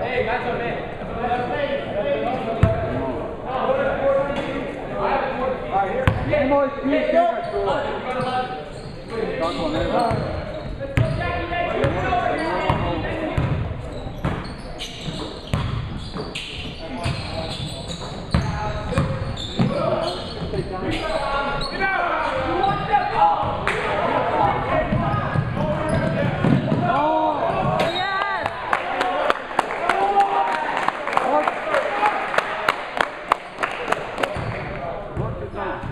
Hey, that's a man. Thank you. 嗯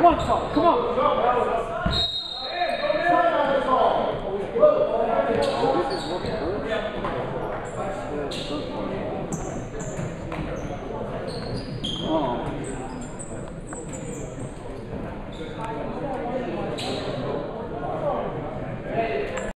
Come on, Tom. Come on.